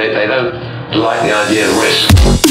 they, they don't like the idea of risk.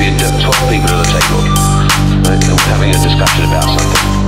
Be 12 people at the table right, and we're having a discussion about something.